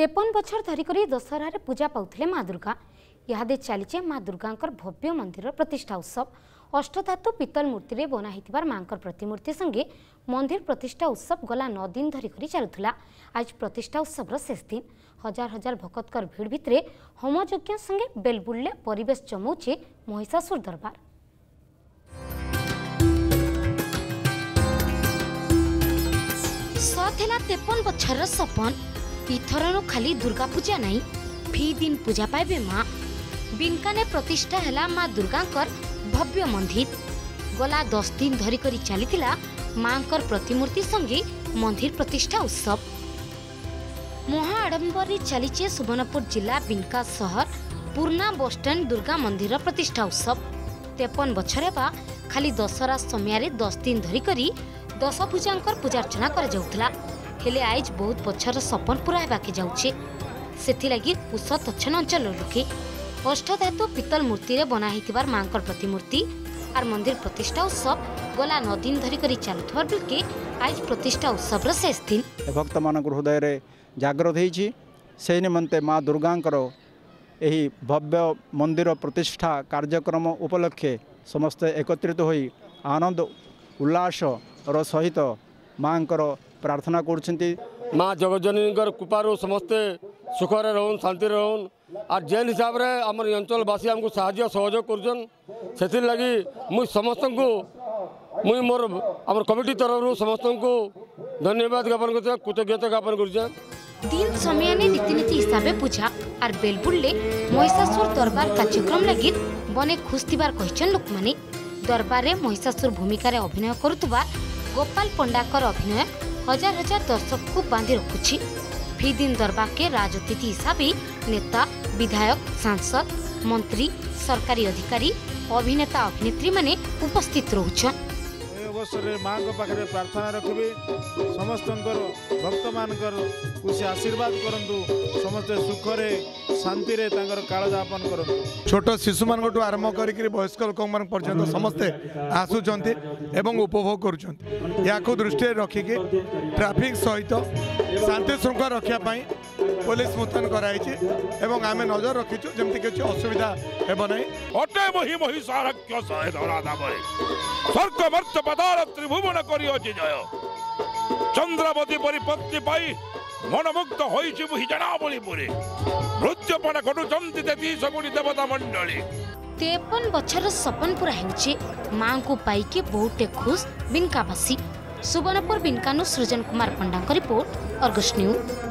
ତେପନ ବଛର ଧରିକରି ଦଶହରାରେ ପୂଜା ପାଉଥିଲେ ମା ଦୁର୍ଗା ଇହାଦେ ଚାଲିଛେ ମା ଦୁର୍ଗାଙ୍କର ଭବ୍ୟ ମନ୍ଦିର ପ୍ରତିଷ୍ଠା ଉତ୍ସବ ଅଷ୍ଟଧାତୁ ପିତଲ ମୂର୍ତ୍ତିରେ ବନା ହେଇଥିବାର ମାଙ୍କର ପ୍ରତିମୂର୍ତ୍ତି ସଙ୍ଗେ ମନ୍ଦିର ପ୍ରତିଷ୍ଠା ଉତ୍ସବ ଗଲା ନଅ ଦିନ ଧରିକରି ଚାଲୁଥିଲା ଆଜି ପ୍ରତିଷ୍ଠା ଉତ୍ସବର ଶେଷ ଦିନ ହଜାର ହଜାର ଭକତଙ୍କର ଭିଡ଼ ଭିତରେ ହୋମଯଜ୍ଞ ସଙ୍ଗେ ବେଲବୁଲରେ ପରିବେଶ ଜମଉଛି ମହିଷାସୁର ଦରବାର ସତ୍ ହେଲା ତେପନ ବଛରର ସପନ पिथरु खाली दुर्गा पूजा नै फी दिन पूजा पाइबे मा मान्के प्रतिष्ठा हला मा मार्गा भव्य मन्दिर गोला 10 दिन धरिक चाहिँ मामूर्ति संगे मन्दिर प्रतिष्ठा उत्सव महाआडम्बर चालपुर जिल्ला बिका शहर पूर्णा बसस्टान् दुर्गा मन्दिर प्रतिष्ठा उत्सव 53 तेपन बछरेवा खाली दसहरा समयारे 10 दिन धरी करि अर्चना पूजाको पूजार्चना ହେଲେ ଆଇଜ ବହୁତ ପଛର ସପନପୁରା ହେବାକେ ଯାଉଛି ସେଥିଲାଗି ଉଷ ତଚ୍ଛନ ଅଞ୍ଚଳର ଲୋକେ ଅଷ୍ଟଧାତୁ ପିତଳ ମୂର୍ତ୍ତିରେ ବନା ହେଇଥିବାର ମାଙ୍କର ପ୍ରତିମୂର୍ତ୍ତି আর মন্দির প্রতিষ্ঠা উৎসব গলা নদিন ধরিকি চালুবার বেলকে আজ প্রতিষ্ঠা উৎসবর শেষ দিন ভক্ত মানুষ হৃদয়ের জাগ্রত হয়েছি সেই নিমন্তে মা দুর্গাঙ্কর এই ভব্য মন্দির প্রতিষ্ঠা কার্যক্রম উপলক্ষে সমস্ত একত্রিত হয়ে আনন্দ উল্লাসর সহিত মাঙ্কর ପ୍ରାର୍ଥନା କରୁଛନ୍ତି ମା ଜଗଜନୀଙ୍କର କୃପାରୁ ସମସ୍ତେ ସୁଖରେ ରହୁନ୍ ଶାନ୍ତିରେ ରହୁନ୍ ଆର୍ ଯେନ୍ ହିସାବରେ ଆମର ଅଞ୍ଚଳବାସୀ ଆମକୁ ସାହାଯ୍ୟ ସହଯୋଗ କରୁଛନ୍ ସେଥିର୍ଲାଗି ମୁଁ ସମସ୍ତଙ୍କୁ ମୁଇଁ ମୋର ଆମର କମିଟି ତରଫରୁ ସମସ୍ତଙ୍କୁ ଧନ୍ୟବାଦ ଜ୍ଞାପନ କରୁଛେ କୃତଜ୍ଞତା ଜ୍ଞାପନ କରୁଛେ দিন সময়ানে রীতিনীতি হিসাবে বুঝা আর বেলবুড়লে মহিষাসুর দরবার কার্যক্রম লাগি বনে খুশিবার কহিছেন লোকমানে দরবারে মহিষাসুর ভূমিকার অভিনয় করুবা গোপাল পণ্ডাকর অভিনয় हजार हजार दर्शकको बान्धि रकु फिदिन दरबारक राजनीति हिसाब विधायक सांसद मन्त्री सरकारी अधिकारी अभिनेता अभिनेत्री अभिनेती उपस्थित रहुछन् ଅବସରରେ ମାଆଙ୍କ ପାଖରେ ପ୍ରାର୍ଥନା ରଖିବି ସମସ୍ତଙ୍କର ଭକ୍ତମାନଙ୍କର ସେ ଆଶୀର୍ବାଦ କରନ୍ତୁ ସମସ୍ତେ ସୁଖରେ ଶାନ୍ତିରେ ତାଙ୍କର କାଳଯାପନ କରନ୍ତୁ ଛୋଟ ଶିଶୁମାନଙ୍କଠୁ ଆରମ୍ଭ କରିକି ବୟସ୍କ ଲୋକମାନଙ୍କ ପର୍ଯ୍ୟନ୍ତ ସମସ୍ତେ ଆସୁଛନ୍ତି ଏବଂ ଉପଭୋଗ କରୁଛନ୍ତି ଏହାକୁ ଦୃଷ୍ଟିରେ ରଖିକି ଟ୍ରାଫିକ୍ ସହିତ ଶାନ୍ତି ଶୃଙ୍ଖଳା ରଖିବା ପାଇଁ ପୋଲିସ ମୁତୟନ କରାଯାଇଛି ଏବଂ ଆମେ ନଜର ରଖିଛୁ ଯେମିତି କିଛି ଅସୁବିଧା ହେବ ନାହିଁ ଅଟେ ମହି ମହି ସାରକ୍ଷ ସହେ ଧରା ଦାମରେ ସ୍ୱର୍ଗ ମର୍ତ୍ତ ପଦା ବିହାର ତ୍ରିଭୁବନ କରିଅଛି ଜୟ ଚନ୍ଦ୍ରାବତୀ ପରିପତ୍ତି ପାଇ ମନମୁଗ୍ଧ ହୋଇଛି ମୁଁ ହିଜଣାବଳି ପୁରୀ ମୃତ୍ୟୁପଣ ଘଟୁଛନ୍ତି ତେତିଶ କୋଟି ଦେବତା ମଣ୍ଡଳୀ ତେପନ ବଛର ସପନ ପୁରା ହେଉଛି ମାଙ୍କୁ ପାଇକି ବହୁଟେ ଖୁସ ବିନକାବାସୀ ସୁବର୍ଣ୍ଣପୁର ବିନକାନୁ ସୃଜନ କୁମାର ପଣ୍ଡାଙ୍କ ରିପୋର୍ଟ ଅର୍ଗସ୍ ନ୍ୟୁଜ୍